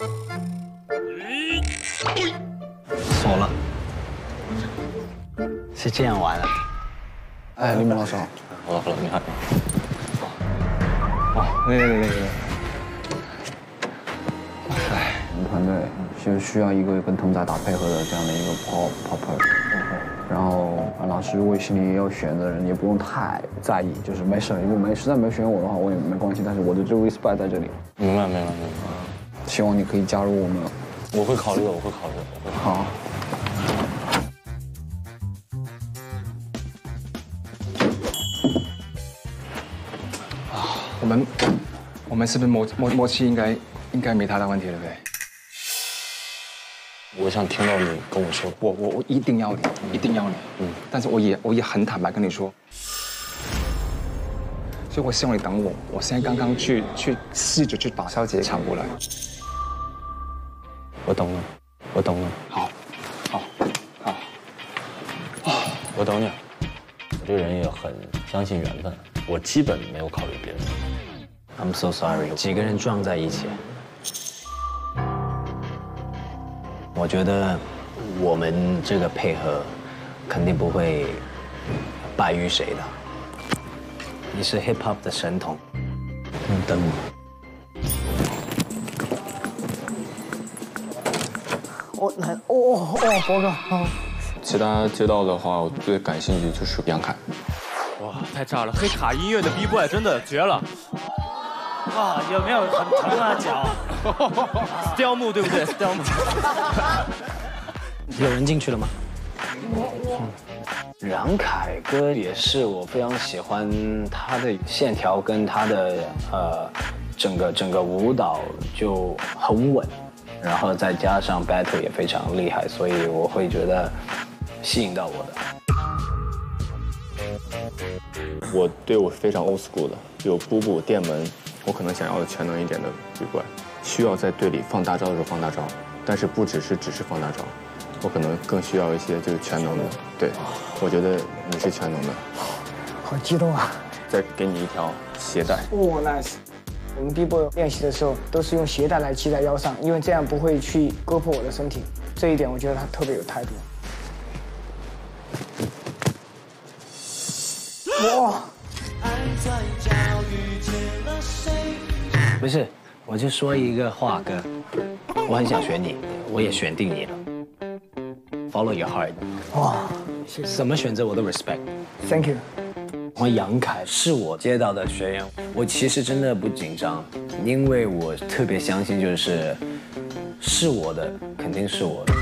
锁了，是这样玩的。哎，李猛老师好。好了好了，你好。哦，那个那个那个。哎，我们团队就需要一个跟他们在打配合的这样的一个 pop popper。然后老师如果心里有选的人，也不用太在意，就是没事。如果没实在没选我的话，我也没关系。但是我的这个 respect 在这里。明白明白明白。希望你可以加入我们。我会考虑的，我会考虑的。好。啊，我们我们是不是默默默契应该应该没太大问题了，对不对？我想听到你跟我说，我我我一定要你，一定要你。嗯，但是我也我也很坦白跟你说，所以我希望你等我。我现在刚刚去去试着去把肖杰抢过来。我懂了，我懂了。好，好，好。我懂你。我这个人也很相信缘分，我基本没有考虑别人。I'm so sorry，几个人撞在一起。我觉得我们这个配合肯定不会败于谁的。你是 hip hop 的神童，等我。我来，哦哦哦，博哥。其他街道的话，我最感兴趣就是杨凯。哇，太炸了！黑卡音乐的 B boy 真的绝了。哇，有没有很疼啊脚？雕木对不对？雕木。有人进去了吗？杨凯哥也是我非常喜欢他的线条跟他的呃整个整个舞蹈就很稳，然后再加上 battle 也非常厉害，所以我会觉得吸引到我的。我队伍非常 old school 的，有布布电门。我可能想要的全能一点的鬼怪，需要在队里放大招的时候放大招，但是不只是只是放大招，我可能更需要一些就是全能的。对，我觉得你是全能的。好激动啊！再给你一条鞋带。哦，nice！我们 B boy 练习的时候都是用鞋带来系在腰上，因为这样不会去割破我的身体。这一点我觉得他特别有态度。哇！不是，我就说一个话，哥，我很想选你，我也选定你了。Follow your heart。哇，什么选择我都 respect。Thank you。我杨凯是我接到的学员，我其实真的不紧张，因为我特别相信，就是是我的，肯定是我的。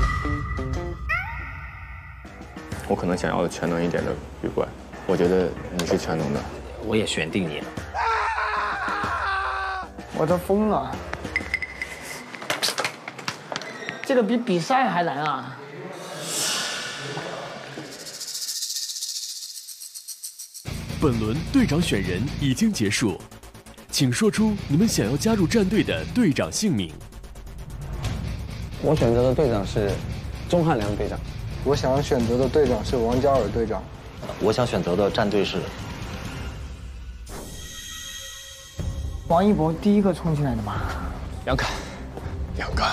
我可能想要的全能一点的鬼怪，我觉得你是全能的。我也选定你了。我都疯了，这个比比赛还难啊！本轮队长选人已经结束，请说出你们想要加入战队的队长姓名。我选择的队长是钟汉良队长。我想要选择的队长是王嘉尔队长。我想选择的战队是。王一博第一个冲进来的嘛，杨凯，杨凯。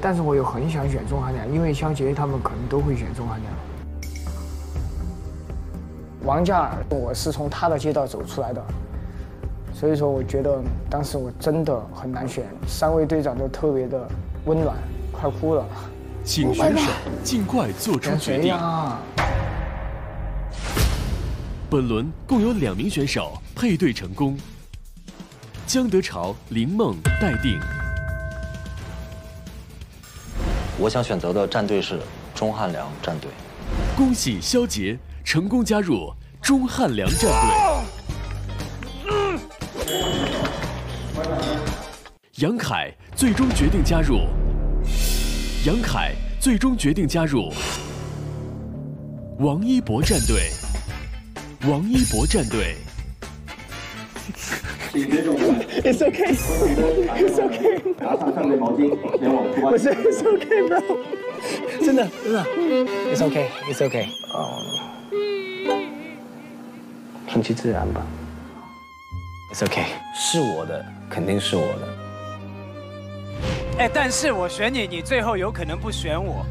但是我又很想选钟汉良，因为肖杰他们可能都会选钟汉良。王嘉尔，我是从他的街道走出来的，所以说我觉得当时我真的很难选，三位队长都特别的温暖，快哭了。请选手尽快做出决定。本轮共有两名选手配对成功。江德潮、林梦待定。我想选择的战队是钟汉良战队。恭喜肖杰成功加入钟汉良战队。杨凯最终决定加入。杨凯最终决定加入王一博战队。王一博战队。It's okay. It's okay. 拿上上面毛巾，前往不是，It's okay, bro. 真的，真的，It's okay. It's okay. 哦，顺其自然吧。It's okay. 是我的，肯定是我的。哎，但是我选你，你最后有可能不选我。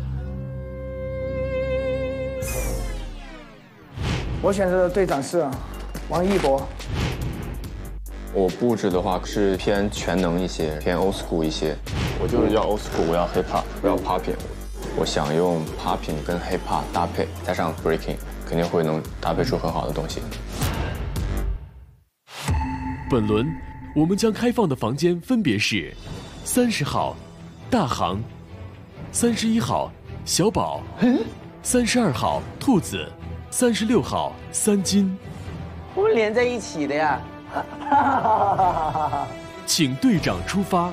我选择的队长是王一博。我布置的话是偏全能一些，偏 old school 一些。我就是要 old school，我要 hip hop，我要 popping。我想用 popping 跟 hip hop 搭配，加上 breaking，肯定会能搭配出很好的东西。本轮我们将开放的房间分别是：三十号大航，三十一号小宝，三十二号兔子，三十六号三金。我们连在一起的呀！请队长出发。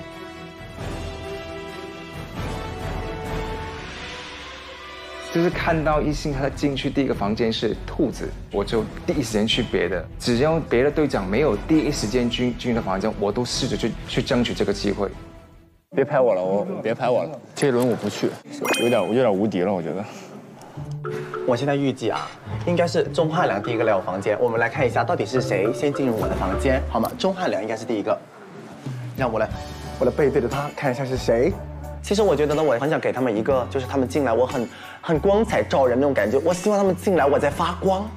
就是看到一星他进去第一个房间是兔子，我就第一时间去别的。只要别的队长没有第一时间进进的房间，我都试着去去争取这个机会。别拍我了，我别拍我了。这一轮我不去，有点有点无敌了，我觉得。我现在预计啊，应该是钟汉良第一个来我房间。我们来看一下，到底是谁先进入我的房间，好吗？钟汉良应该是第一个。让我来，我来背对着他，看一下是谁。其实我觉得呢，我很想给他们一个，就是他们进来，我很很光彩照人那种感觉。我希望他们进来，我在发光。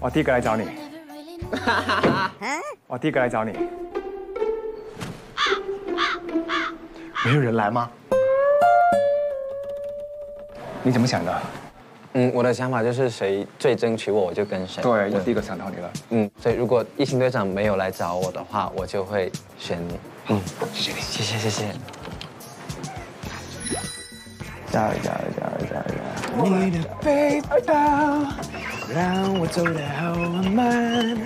我第一个来找你。我 第一个来找你。没有人来吗？你怎么想的？嗯，我的想法就是谁最争取我，我就跟谁。对，我第一个想到你了。嗯，所以如果异形队长没有来找我的话，我就会选你。嗯，谢谢你，谢谢谢谢。加油加油加油加油！你的背包让我走得好慢，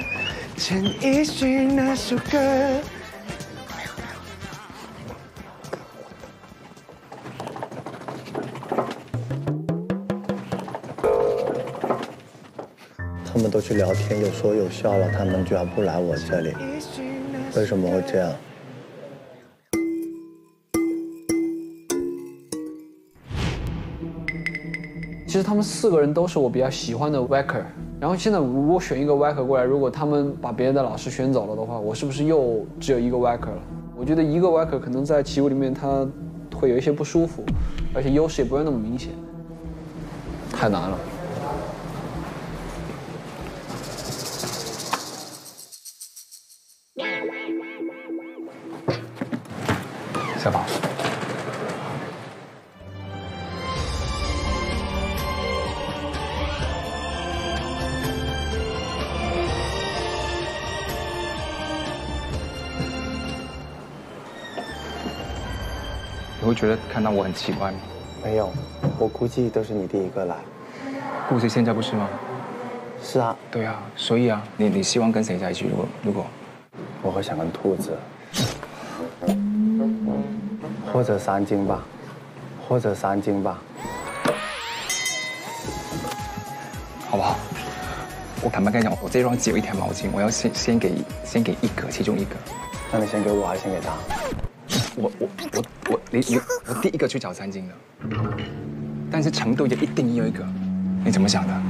陈奕迅那首歌。都去聊天，有说有笑了，他们居然不来我这里，为什么会这样？其实他们四个人都是我比较喜欢的 Waker，然后现在我选一个 Waker 过来，如果他们把别人的老师选走了的话，我是不是又只有一个 Waker 了？我觉得一个 Waker 可能在起舞里面他会有一些不舒服，而且优势也不会那么明显，太难了。会觉得看到我很奇怪吗？没有，我估计都是你第一个来。估计现在不是吗？是啊。对啊，所以啊，你你希望跟谁在一起？如果如果，我会想跟兔子，或者三金吧，或者三金吧，好不好？我坦白跟你讲，我这双只有一条毛巾，我要先先给先给一个，其中一个。那你先给我，还是先给他？我我我我你你我第一个去找餐厅的，但是成都也一定有一个，你怎么想的？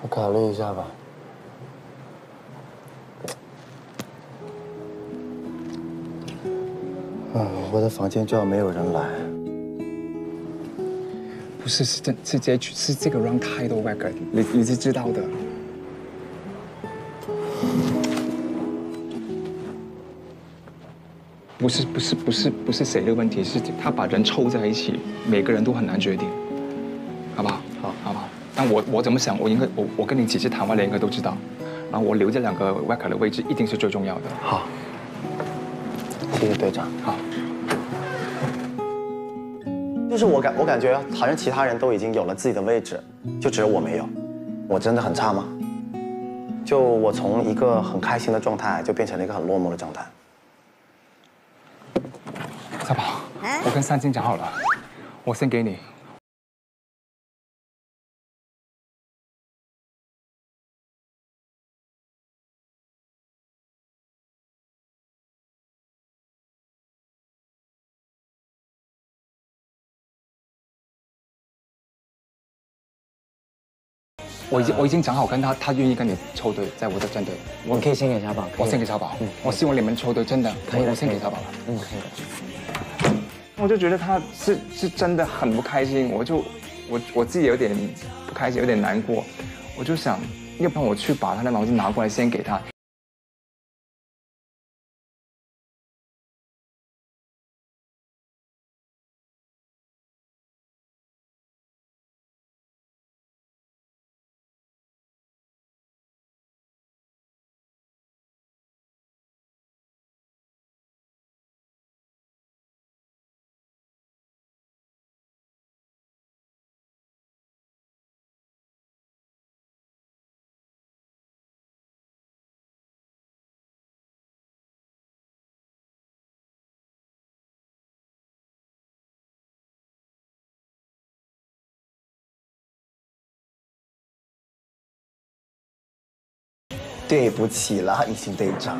我考虑一下吧。嗯，我的房间就要没有人来。不是，是这是这是这个 run 太多 record，你你是知道的。不是不是不是不是谁的问题，是他把人凑在一起，每个人都很难决定，好不好？好，好不好？但我我怎么想，我应该我我跟你几次谈话，你应该都知道。然后我留这两个 record 的位置一定是最重要的。好，谢谢队长。好。就是我感我感觉好像其他人都已经有了自己的位置，就只有我没有。我真的很差吗？就我从一个很开心的状态，就变成了一个很落寞的状态。小宝，我跟三金讲好了，我先给你。我已经我已经讲好跟他，他愿意跟你抽队，在我的战队。我可以先给小宝，我先给小宝。嗯，我希望你们抽队真的，可以我先给小宝吧。嗯，可以。我就觉得他是是真的很不开心，我就我我自己有点不开心，有点难过，我就想，要不然我去把他的毛巾拿过来先给他。对不起了，异形队长。